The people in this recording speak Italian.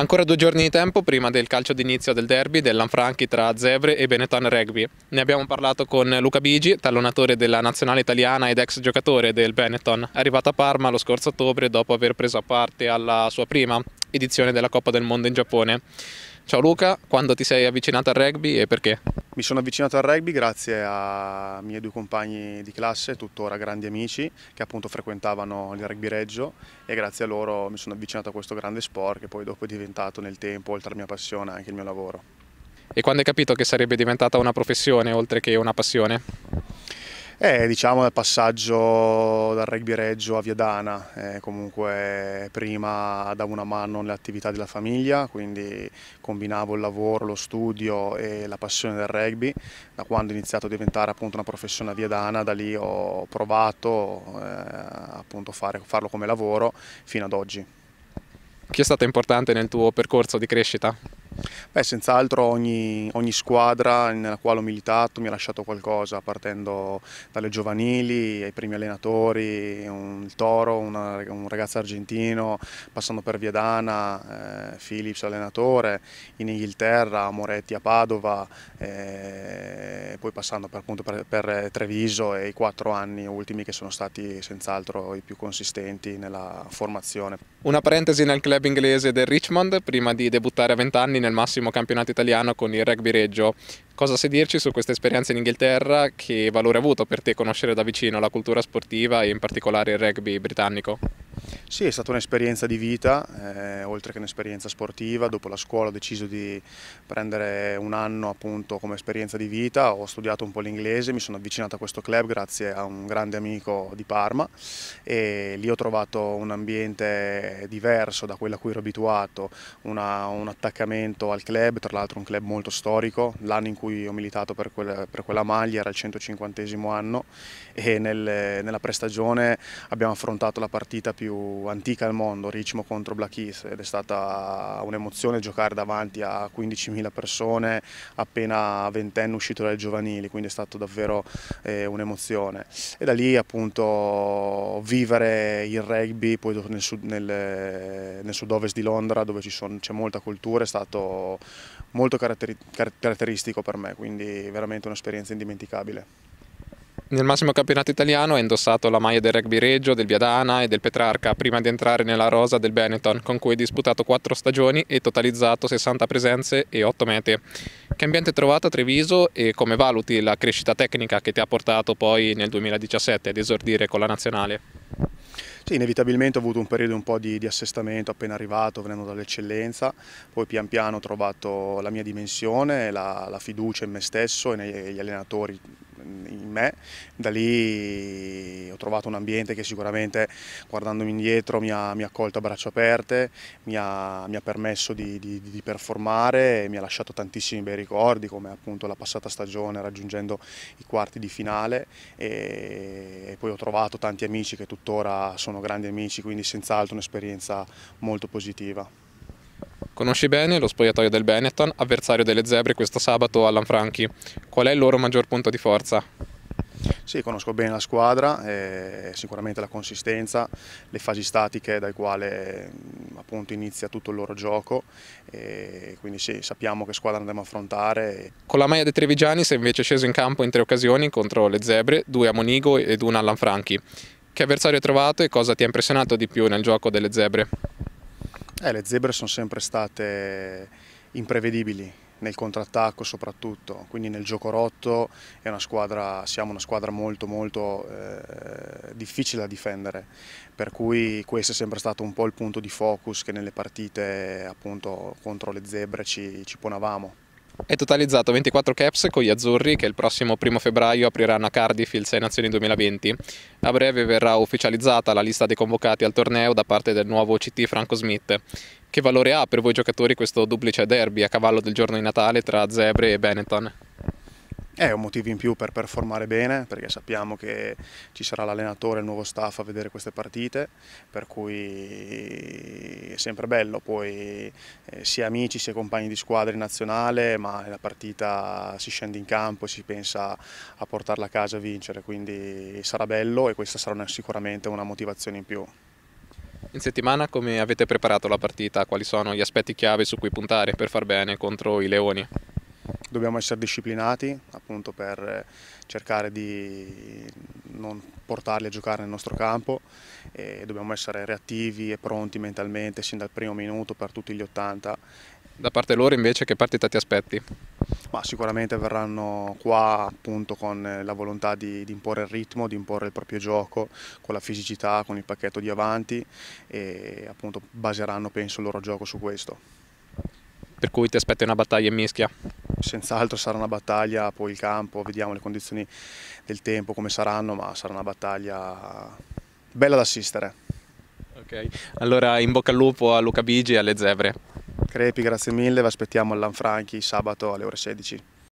Ancora due giorni di tempo prima del calcio d'inizio del derby del Lanfranchi tra Zebre e Benetton Rugby. Ne abbiamo parlato con Luca Bigi, tallonatore della nazionale italiana ed ex giocatore del Benetton, arrivato a Parma lo scorso ottobre dopo aver preso parte alla sua prima edizione della Coppa del Mondo in Giappone. Ciao Luca, quando ti sei avvicinato al rugby e perché? Mi sono avvicinato al rugby grazie a miei due compagni di classe, tuttora grandi amici, che appunto frequentavano il rugby Reggio e grazie a loro mi sono avvicinato a questo grande sport che poi dopo è diventato nel tempo, oltre alla mia passione, anche il mio lavoro. E quando hai capito che sarebbe diventata una professione oltre che una passione? Eh, diciamo il passaggio dal rugby Reggio a Viadana, eh, comunque prima davo una mano nelle attività della famiglia, quindi combinavo il lavoro, lo studio e la passione del rugby. Da quando ho iniziato a diventare appunto una professione a Viadana, da lì ho provato eh, appunto fare, farlo come lavoro fino ad oggi. Chi è stato importante nel tuo percorso di crescita? Beh, senz'altro ogni, ogni, squadra nella quale ho militato mi ha lasciato qualcosa, partendo dalle giovanili, ai primi allenatori, un, il Toro, una, un ragazzo argentino, passando per Viadana, eh, Philips allenatore, in Inghilterra, Moretti a Padova, eh, poi passando per, appunto, per, per, Treviso e i quattro anni ultimi che sono stati senz'altro i più consistenti nella formazione. Una parentesi nel club inglese del Richmond, prima di debuttare a 20 anni nel massimo campionato italiano con il rugby Reggio. Cosa sai dirci su questa esperienza in Inghilterra? Che valore ha avuto per te conoscere da vicino la cultura sportiva e in particolare il rugby britannico? Sì, è stata un'esperienza di vita, eh, oltre che un'esperienza sportiva. Dopo la scuola ho deciso di prendere un anno appunto come esperienza di vita, ho studiato un po' l'inglese, mi sono avvicinato a questo club grazie a un grande amico di Parma. E lì ho trovato un ambiente diverso da quello a cui ero abituato, una, un attaccamento al club, tra l'altro un club molto storico, l'anno in cui ho militato per, quel, per quella maglia era il 150 anno. E nel, nella prestagione abbiamo affrontato la partita più antica al mondo, Richmond contro Black Heath ed è stata un'emozione giocare davanti a 15.000 persone appena ventenne uscito dalle giovanili, quindi è stato davvero eh, un'emozione. E da lì appunto vivere il rugby poi nel, sud, nel, nel sud-ovest di Londra dove c'è molta cultura è stato molto caratteristico per me, quindi veramente un'esperienza indimenticabile. Nel massimo campionato italiano ha indossato la maglia del rugby Reggio, del Viadana e del Petrarca prima di entrare nella rosa del Benetton, con cui ha disputato 4 stagioni e totalizzato 60 presenze e 8 mete. Che ambiente hai trovato a Treviso e come valuti la crescita tecnica che ti ha portato poi nel 2017 ad esordire con la nazionale? Sì, inevitabilmente ho avuto un periodo un po' di, di assestamento appena arrivato, venendo dall'eccellenza, poi pian piano ho trovato la mia dimensione, la, la fiducia in me stesso e negli allenatori in me, da lì ho trovato un ambiente che sicuramente guardandomi indietro mi ha, mi ha accolto a braccia aperte, mi ha, mi ha permesso di, di, di, performare e mi ha lasciato tantissimi bei ricordi come appunto la passata stagione raggiungendo i quarti di finale e, e poi ho trovato tanti amici che tuttora sono grandi amici, quindi senz'altro un'esperienza molto positiva. Conosci bene lo spogliatoio del Benetton, avversario delle Zebre questo sabato a Lanfranchi. Qual è il loro maggior punto di forza? Sì, conosco bene la squadra, eh, sicuramente la consistenza, le fasi statiche dai quali appunto inizia tutto il loro gioco, e quindi sì, sappiamo che squadra andremo a affrontare. Con la maglia dei Trevigiani sei invece sceso in campo in tre occasioni contro le Zebre, due a Monigo ed una a Lanfranchi. Che avversario hai trovato e cosa ti ha impressionato di più nel gioco delle Zebre? Eh, le zebre sono sempre state imprevedibili nel contrattacco soprattutto, quindi nel gioco rotto una squadra, siamo una squadra molto molto eh, difficile da difendere, per cui questo è sempre stato un po' il punto di focus che nelle partite appunto contro le zebre ci, ci ponavamo. È totalizzato 24 caps con gli azzurri che il prossimo primo febbraio apriranno a Cardiff il 6 Nazioni 2020. A breve verrà ufficializzata la lista dei convocati al torneo da parte del nuovo CT Franco Smith. Che valore ha per voi giocatori questo duplice derby a cavallo del giorno di Natale tra Zebre e Benetton? È un motivo in più per performare bene perché sappiamo che ci sarà l'allenatore il nuovo staff a vedere queste partite, per cui è sempre bello, poi eh, sia amici sia compagni di squadra in nazionale, ma nella partita si scende in campo e si pensa a portarla a casa a vincere, quindi sarà bello e questa sarà una, sicuramente una motivazione in più. In settimana come avete preparato la partita? Quali sono gli aspetti chiave su cui puntare per far bene contro i Leoni? Dobbiamo essere disciplinati appunto per cercare di non portarli a giocare nel nostro campo e dobbiamo essere reattivi e pronti mentalmente sin dal primo minuto per tutti gli 80. Da parte loro invece che partita ti aspetti? Ma sicuramente verranno qua appunto con la volontà di, di, imporre il ritmo, di imporre il proprio gioco, con la fisicità, con il pacchetto di avanti e appunto baseranno penso il loro gioco su questo. Per cui ti aspetti una battaglia in mischia? Senz'altro sarà una battaglia, poi il campo, vediamo le condizioni del tempo come saranno, ma sarà una battaglia bella da assistere. Ok, allora in bocca al lupo a Luca Bigi e alle Zebre. Crepi, grazie mille, vi aspettiamo all'Anfranchi sabato alle ore 16.